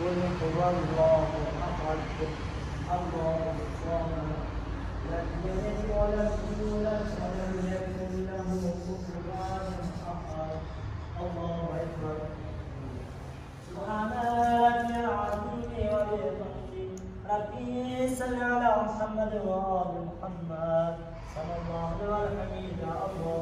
قل هو الله أحد الله الصمد. لم يلد ولم يولد ولم يكن له كفوا أحد. الله أكبر. سبحان ربي العظيم وبحمده ربي صل على محمد وآل محمد. صلى الله عليه وسلم. الله.